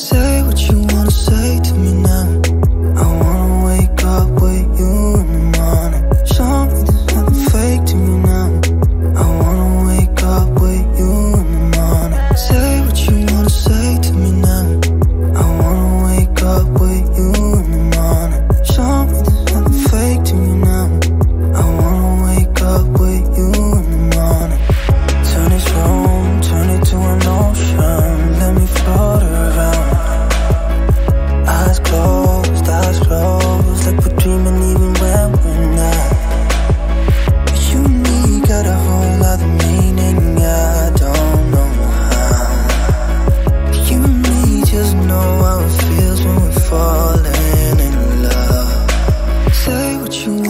Say what you want